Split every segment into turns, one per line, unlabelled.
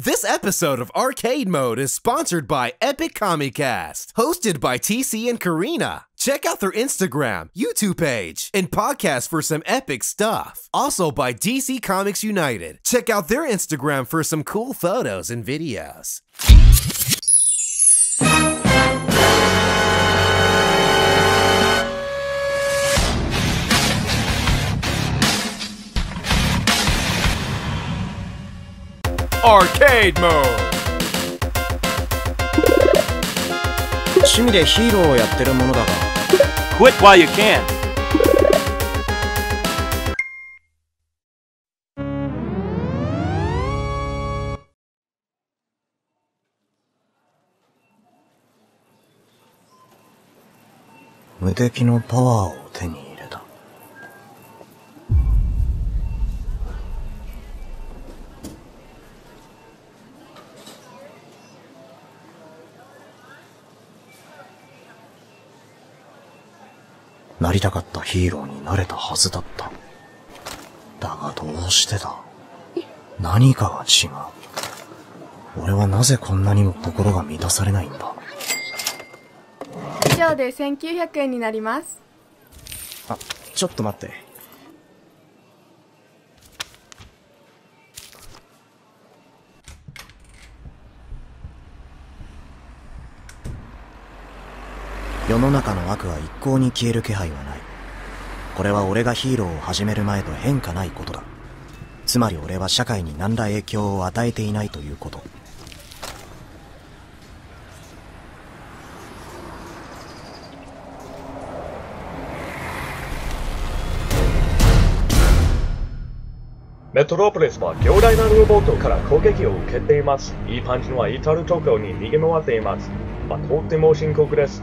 This episode of Arcade Mode is sponsored by Epic Comicast, hosted by TC and Karina. Check out their Instagram, YouTube page, and podcast for some epic stuff. Also by DC Comics United. Check out their Instagram for some cool photos and videos.
Arcade Mode!
趣味でヒーローをやってるものだが
Quit while you can!
無敵のパワーをなりたかったヒーローになれたはずだった。だがどうしてだ？何かが違う。俺はなぜこんなにも心が満たされないんだ？
以上で1900円になります。
あ、ちょっと待って。世の中の悪は一向に消える気配はない。これは俺がヒーローを始める前と変化ないことだ。つまり俺は社会に何ら影響を与えていないということ。
メトロポリスは強大なロボットから攻撃を受けています。いいパンチのは至るところに逃げ回っています。まあ、とっても深刻です。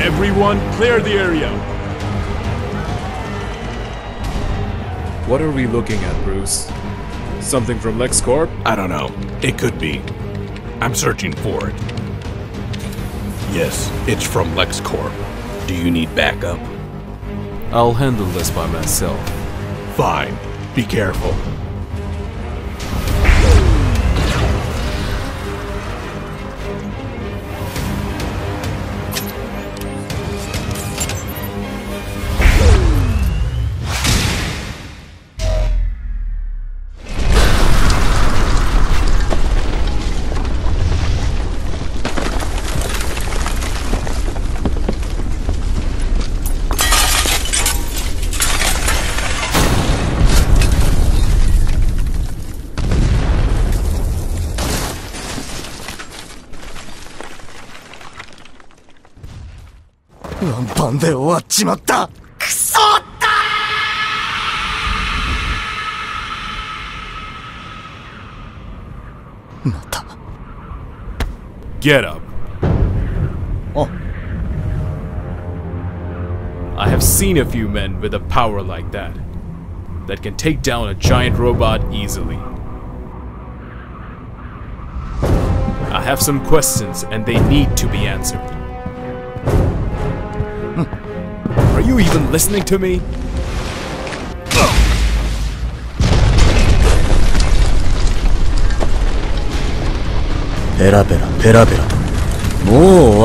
Everyone, clear the area! What are we looking at, Bruce? Something from LexCorp?
I don't know. It could be. I'm searching for it. Yes, it's from LexCorp. Do you need backup?
I'll handle this by myself.
Fine. Be careful.?
ワンパンで終わっちまったくそまた。
Get up.
あ、
I have seen a few men with a power like that. That can take down a giant robot easily. I have some questions and they need to be answered. you even listening to me?
Pera pera pera pera. Mo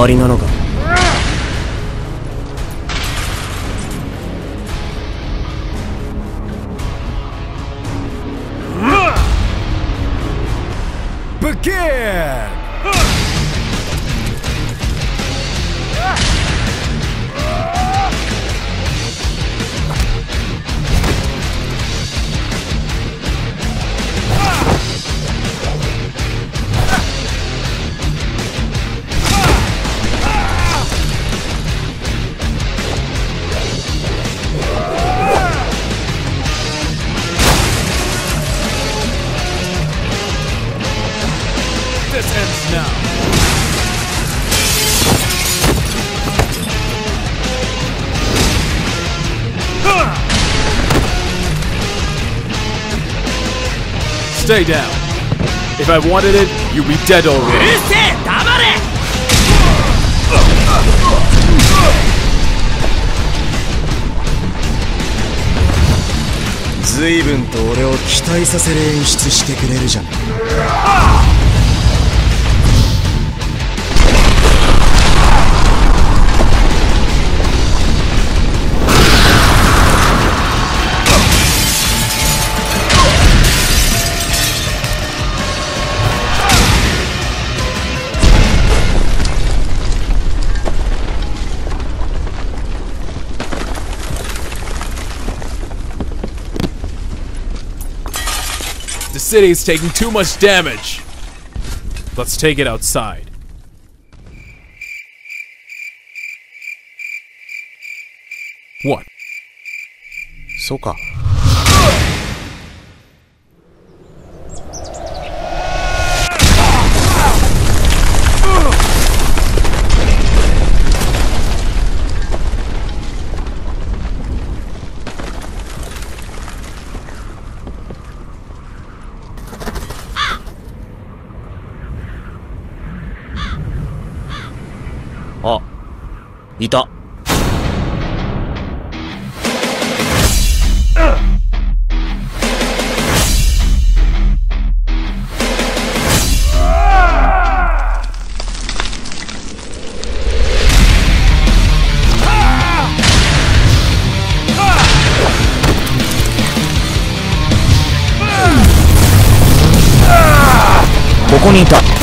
Begin!
Stay down. If I wanted it, you'd be dead already.
随分と俺を期待させる
The city is taking too much damage. Let's take it outside. What?
そうか あいた。ここにいた。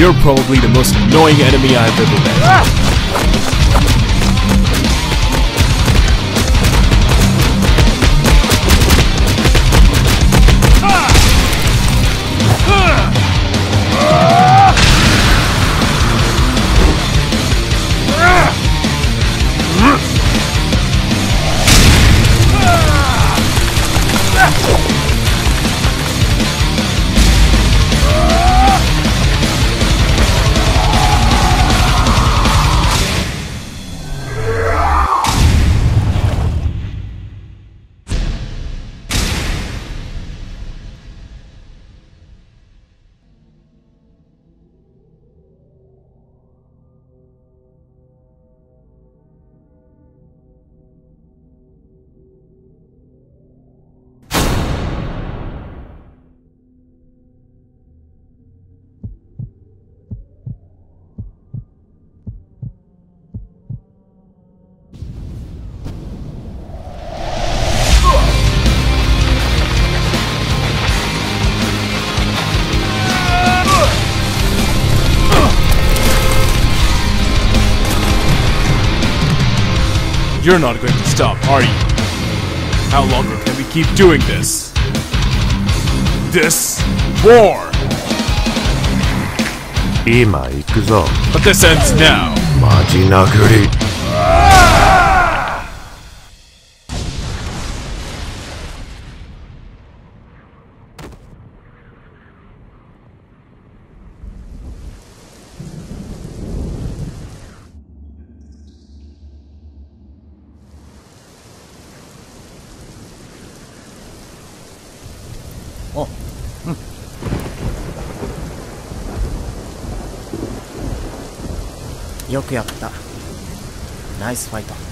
You're probably the most annoying enemy I've ever met. Ah! You're not going to stop, are you? How longer can we keep doing this? This war!
今行くぞ
But this ends now.
マジ殴り
よくやった。ナイスファイト。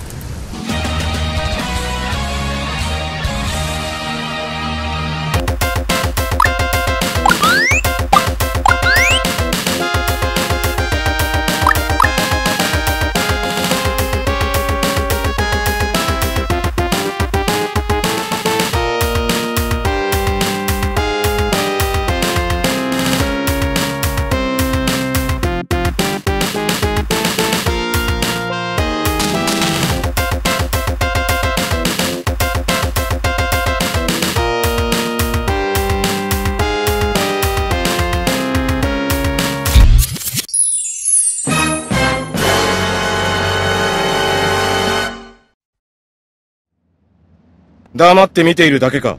黙って見ているだけか。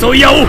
競い合おう。